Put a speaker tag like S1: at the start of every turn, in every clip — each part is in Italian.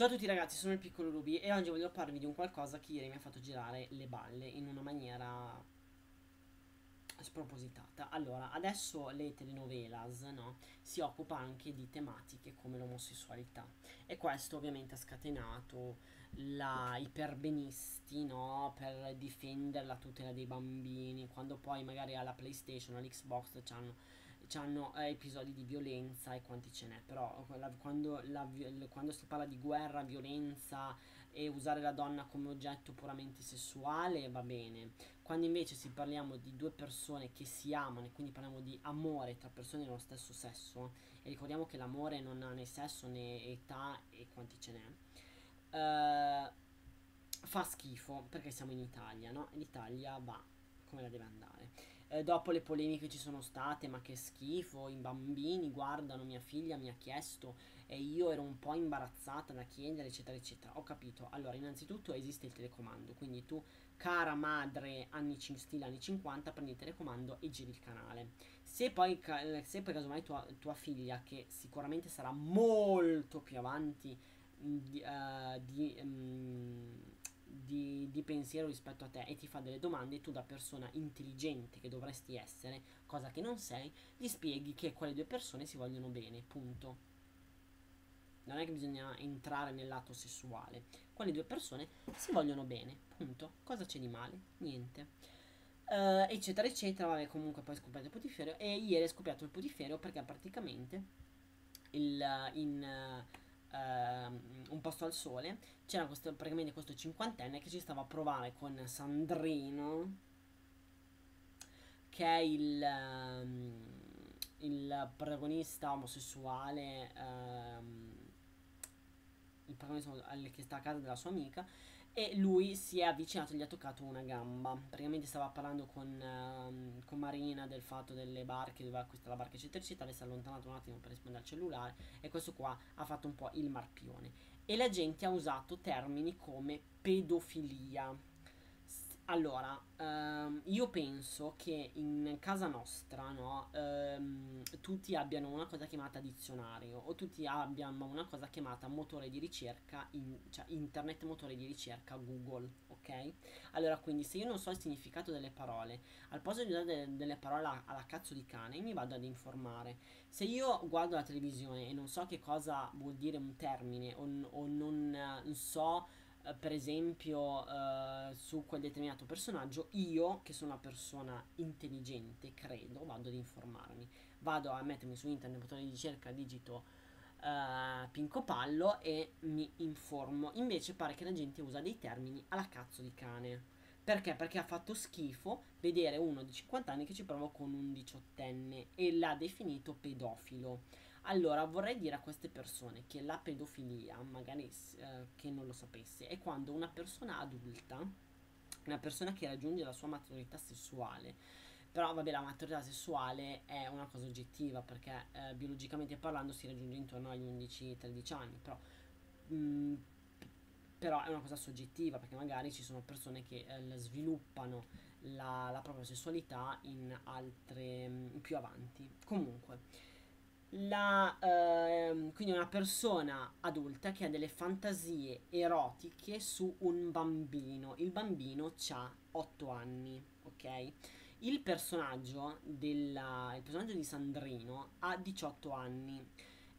S1: Ciao a tutti ragazzi, sono il piccolo Ruby e oggi voglio parlarvi di un qualcosa che ieri mi ha fatto girare le balle in una maniera spropositata. Allora, adesso le telenovelas, no, si occupa anche di tematiche come l'omosessualità e questo ovviamente ha scatenato la, i perbenisti, no, per difendere la tutela dei bambini, quando poi magari alla PlayStation, all'Xbox hanno hanno eh, episodi di violenza e quanti ce n'è, però la, quando, la, quando, si parla di guerra, violenza e usare la donna come oggetto puramente sessuale va bene, quando invece si parliamo di due persone che si amano e quindi parliamo di amore tra persone dello stesso sesso, e ricordiamo che l'amore non ha né sesso né età e quanti ce n'è, eh, fa schifo perché siamo in Italia, no? L'Italia va come la deve andare. Eh, dopo le polemiche ci sono state, ma che schifo, i bambini guardano, mia figlia mi ha chiesto e io ero un po' imbarazzata da chiedere, eccetera, eccetera. Ho capito. Allora, innanzitutto esiste il telecomando, quindi tu, cara madre, anni, stile anni 50, prendi il telecomando e giri il canale. Se poi, se poi casomai tua, tua figlia, che sicuramente sarà molto più avanti di, uh, di um, di, pensiero rispetto a te e ti fa delle domande tu da persona intelligente che dovresti essere, cosa che non sei, gli spieghi che quelle due persone si vogliono bene, punto. Non è che bisogna entrare nel lato sessuale. Quelle due persone si vogliono bene, punto. Cosa c'è di male? Niente. Uh, eccetera, eccetera. Vabbè, comunque poi scoppiato il putiferio. E ieri è scoppiato il putiferio perché praticamente il, in... Uh, Uh, un posto al sole c'era questo, praticamente questo cinquantenne che ci stava a provare con Sandrino che è il, um, il protagonista omosessuale um, il protagonista che sta a casa della sua amica e lui si è avvicinato e gli ha toccato una gamba. Praticamente stava parlando con, uh, con Marina del fatto delle barche, doveva acquistare la barca eccetera eccetera, si è allontanato un attimo per rispondere al cellulare e questo qua ha fatto un po' il marpione. E la gente ha usato termini come pedofilia allora, ehm, io penso che in casa nostra, no, ehm, tutti abbiano una cosa chiamata dizionario o tutti abbiamo una cosa chiamata motore di ricerca, in, cioè internet motore di ricerca Google, ok? Allora, quindi se io non so il significato delle parole, al posto di usare delle, delle parole alla, alla cazzo di cane, mi vado ad informare. Se io guardo la televisione e non so che cosa vuol dire un termine o, o non eh, so eh, per esempio uh, su quel determinato personaggio, io che sono una persona intelligente, credo, vado ad informarmi, vado a mettermi su internet, bottone di ricerca, digito uh, Pinco Pallo e mi informo. Invece pare che la gente usa dei termini alla cazzo di cane. Perché? Perché ha fatto schifo vedere uno di 50 anni che ci prova con un diciottenne e l'ha definito pedofilo. Allora, vorrei dire a queste persone che la pedofilia, magari eh, che non lo sapesse, è quando una persona adulta, una persona che raggiunge la sua maturità sessuale, però vabbè la maturità sessuale è una cosa oggettiva perché eh, biologicamente parlando si raggiunge intorno agli 11-13 anni, però, mh, mm, però, è una cosa soggettiva perché magari ci sono persone che eh, sviluppano la, la, propria sessualità in altre mh, mm, più avanti. Comunque la, ehm, quindi una persona adulta che ha delle fantasie erotiche su un bambino. Il bambino ha 8 anni, ok? Il personaggio, della, il personaggio di Sandrino ha 18 anni.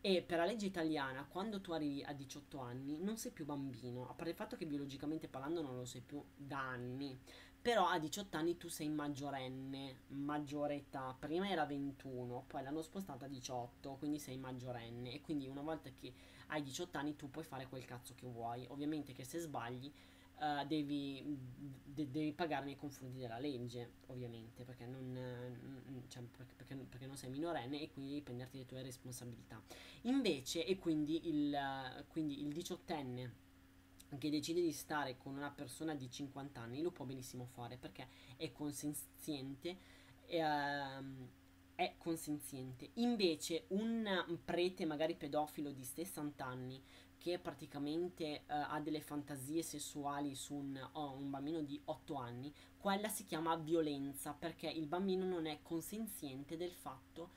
S1: E per la legge italiana, quando tu arrivi a 18 anni, non sei più bambino, a parte il fatto che biologicamente parlando non lo sei più da anni. Però a 18 anni tu sei maggiorenne, maggiore età. Prima era 21, poi l'hanno spostata a 18, quindi sei maggiorenne. E quindi una volta che hai 18 anni tu puoi fare quel cazzo che vuoi. Ovviamente che se sbagli uh, devi, de- devi, pagare nei confronti della legge, ovviamente, perché non, cioè, perché, perché, non, sei minorenne e quindi devi prenderti le tue responsabilità. Invece, e quindi il, quindi il che decide di stare con una persona di 50 anni lo può benissimo fare perché è consenziente. E, uh, è consenziente. Invece un prete magari pedofilo di 60 anni che praticamente uh, ha delle fantasie sessuali su un, oh, un, bambino di 8 anni, quella si chiama violenza perché il bambino non è consenziente del fatto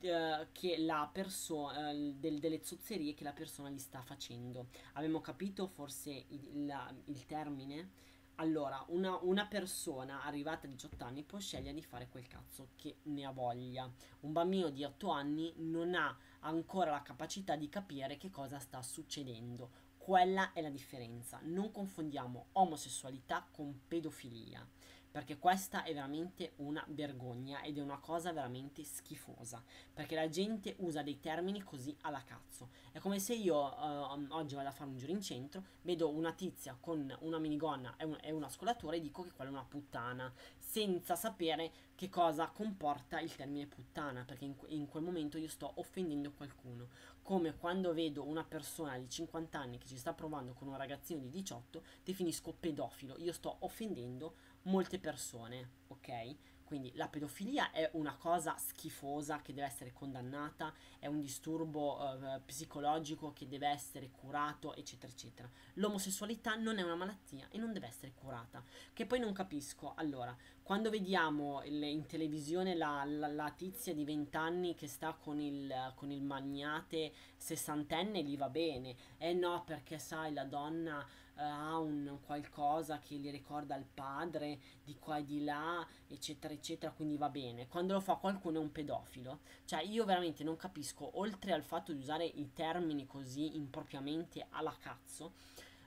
S1: eh, che la persona eh, del, delle zozzerie che la persona gli sta facendo. Abbiamo capito forse il, la, il termine? Allora, una, una, persona arrivata a 18 anni può scegliere di fare quel cazzo che ne ha voglia. Un bambino di 8 anni non ha ancora la capacità di capire che cosa sta succedendo. Quella è la differenza. Non confondiamo omosessualità con pedofilia perché questa è veramente una vergogna ed è una cosa veramente schifosa, perché la gente usa dei termini così alla cazzo. È come se io uh, oggi vado a fare un giro in centro, vedo una tizia con una minigonna e, un, e una scolatura e dico che quella è una puttana, senza sapere che cosa comporta il termine puttana, perché in, in quel momento io sto offendendo qualcuno. Come quando vedo una persona di 50 anni che ci sta provando con un ragazzino di 18, definisco pedofilo, io sto offendendo molte persone, ok? Quindi la pedofilia è una cosa schifosa che deve essere condannata, è un disturbo uh, psicologico che deve essere curato, eccetera, eccetera. L'omosessualità non è una malattia e non deve essere curata. Che poi non capisco. Allora, quando vediamo il, in televisione la, la, la, tizia di 20 anni che sta con il, con il magnate sessantenne, gli va bene. Eh no, perché sai, la donna ha un qualcosa che gli ricorda il padre di qua e di là, eccetera, eccetera, quindi va bene. Quando lo fa qualcuno è un pedofilo. Cioè, io veramente non capisco, oltre al fatto di usare i termini così impropriamente alla cazzo,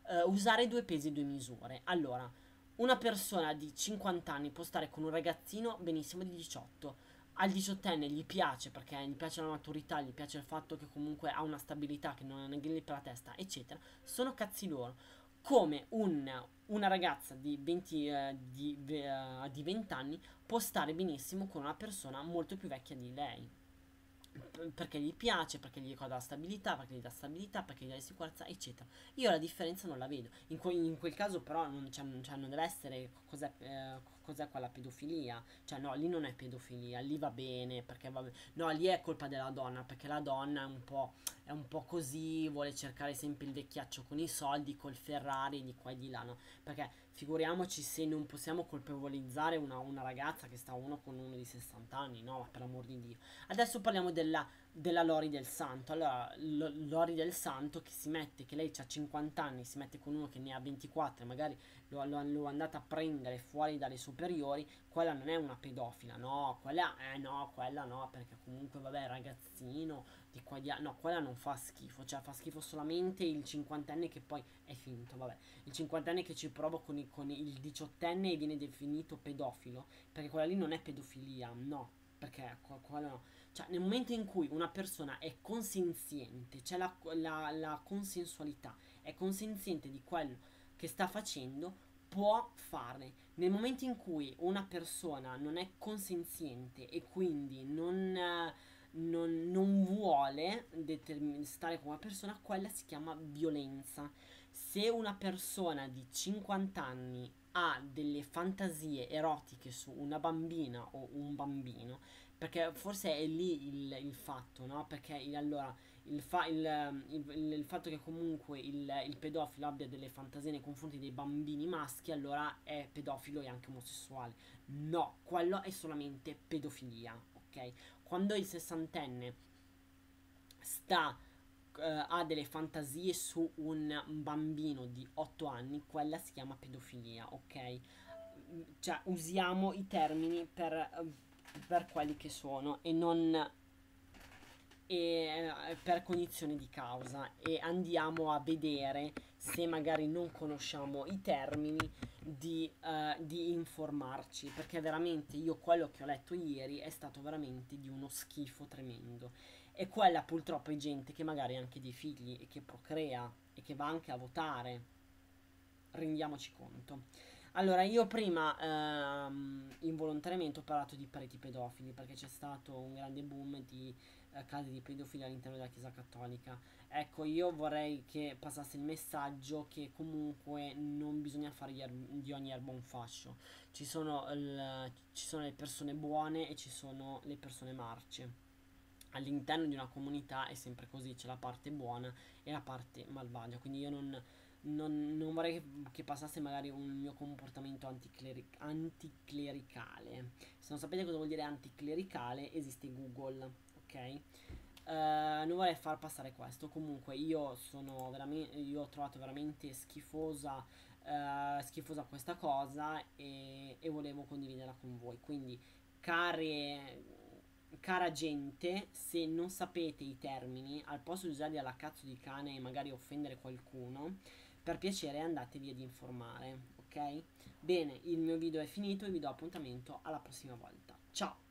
S1: uh, usare due pesi e due misure. Allora, una persona di 50 anni può stare con un ragazzino benissimo di 18 al diciottenne gli piace perché gli piace la maturità, gli piace il fatto che comunque ha una stabilità, che non è negli per la testa, eccetera, sono cazzi loro come un, una ragazza di 20, eh, di, eh, di 20 anni può stare benissimo con una persona molto più vecchia di lei perché gli piace, perché gli ricorda la stabilità, perché gli dà stabilità, perché gli dà sicurezza, eccetera. Io la differenza non la vedo. In, que- in quel caso, però, non, cioè, cioè, non deve essere cos'è, eh, cos'è quella pedofilia. Cioè, no, lì non è pedofilia, lì va bene, perché va bene. No, lì è colpa della donna, perché la donna è un po', è un po' così, vuole cercare sempre il vecchiaccio con i soldi, col Ferrari, di qua e di là, no? Perché figuriamoci se non possiamo colpevolizzare una, una ragazza che sta uno con uno di 60 anni, no? Ma per l'amor di Dio. Adesso parliamo della della Lori del Santo. Allora, L- Lori del Santo che si mette, che lei ha 50 anni, si mette con uno che ne ha 24 e magari lo, lo, lo andata a prendere fuori dalle superiori, quella non è una pedofila, no, quella, eh no, quella no, perché comunque, vabbè, ragazzino, di qua di là, no, quella non fa schifo, cioè fa schifo solamente il cinquantenne che poi è finito, vabbè, il cinquantenne che ci prova con, i, con il diciottenne e viene definito pedofilo, perché quella lì non è pedofilia, no, perché quella no. Cioè, nel momento in cui una persona è consenziente, c'è la, la, la consensualità, è consenziente di quello che sta facendo, può fare. Nel momento in cui una persona non è consenziente e quindi non, non, non vuole determin- stare con una persona, quella si chiama violenza. Se una persona di 50 anni ha delle fantasie erotiche su una bambina o un bambino, perché forse è lì il, il fatto, no? Perché il, allora il, fa, il, fatto che comunque il, pedofilo abbia delle fantasie nei confronti dei bambini maschi, allora è pedofilo e anche omosessuale. No, quello è solamente pedofilia, ok? Quando il sessantenne sta uh, ha delle fantasie su un bambino di 8 anni, quella si chiama pedofilia, ok? Cioè, usiamo i termini per per quelli che sono e non e, eh, per cognizione di causa e andiamo a vedere se magari non conosciamo i termini di, uh, di, informarci perché veramente io quello che ho letto ieri è stato veramente di uno schifo tremendo. E quella purtroppo è gente che magari ha anche dei figli e che procrea e che va anche a votare. Rendiamoci conto allora, io prima ehm, involontariamente ho parlato di pareti pedofili perché c'è stato un grande boom di eh, casi di pedofili all'interno della Chiesa Cattolica. Ecco, io vorrei che passasse il messaggio che comunque non bisogna fare di ogni erba un fascio. Ci sono, il, ci sono le persone buone e ci sono le persone marce. All'interno di una comunità è sempre così, c'è la parte buona e la parte malvagia. Quindi io non non, non vorrei che, che, passasse magari un mio comportamento anticleric- anticlericale. Se non sapete cosa vuol dire anticlericale, esiste Google, ok? Uh, non vorrei far passare questo. Comunque, io sono veramente. Io ho trovato veramente schifosa. Uh, schifosa questa cosa. E, e, volevo condividerla con voi. Quindi, care. Cara gente, se non sapete i termini, al posto di usarli alla cazzo di cane e magari offendere qualcuno, per piacere andatevi ad informare, ok? Bene, il mio video è finito e vi do appuntamento alla prossima volta. Ciao!